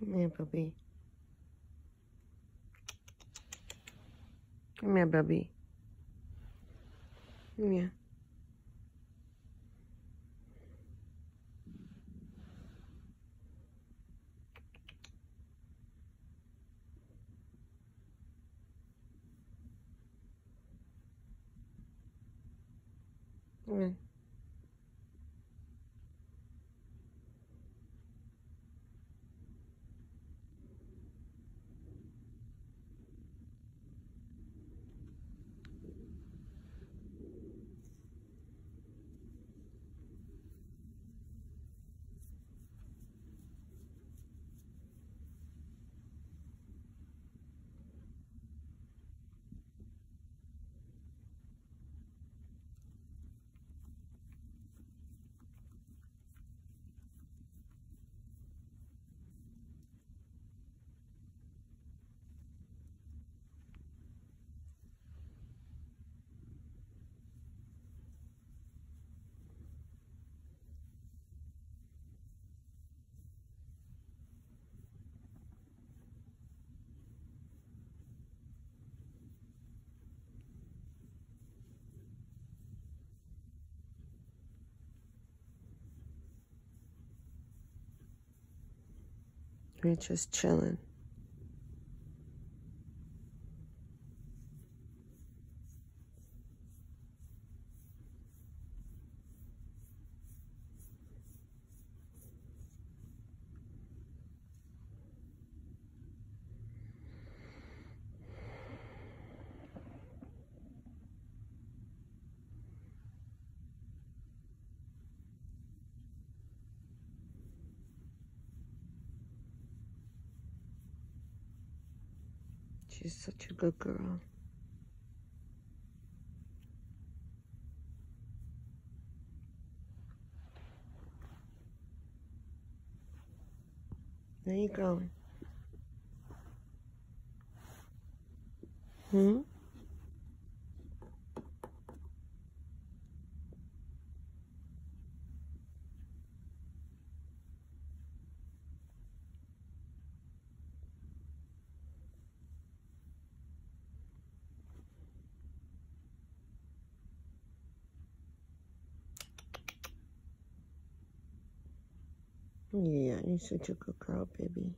Come here, puppy. Come here, puppy. Come here. Come here. We're just chilling. She's such a good girl. Where you going? Hmm? Yeah, you're such a good girl, baby.